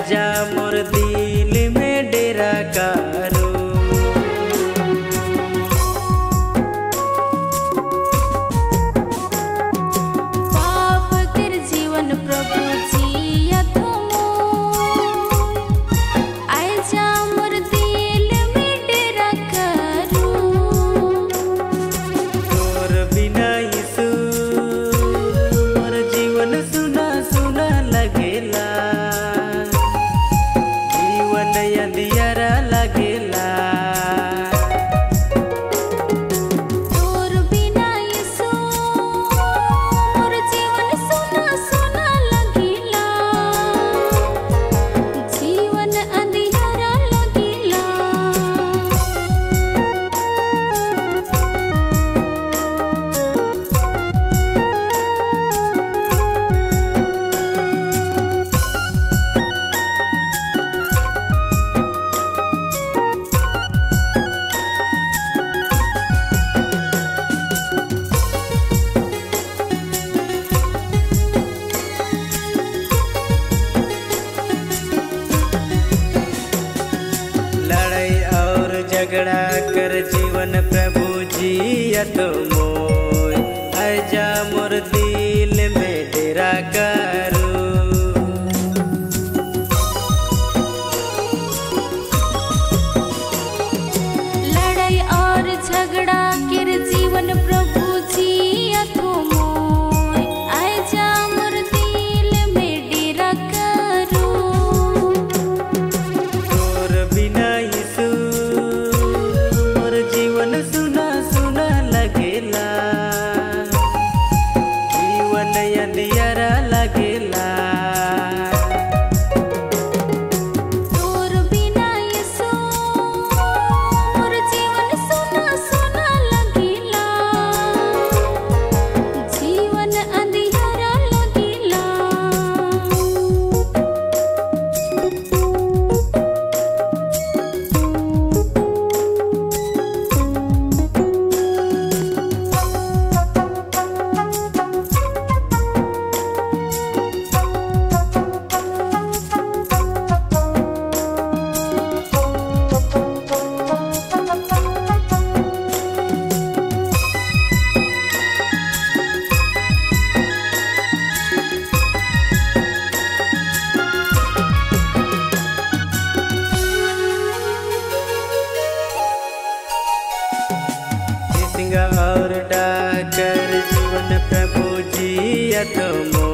जा झगड़ा कर जीवन प्रभु जी अत मोर अजा मोर और डाकर जीवन प्रभु जी अतमो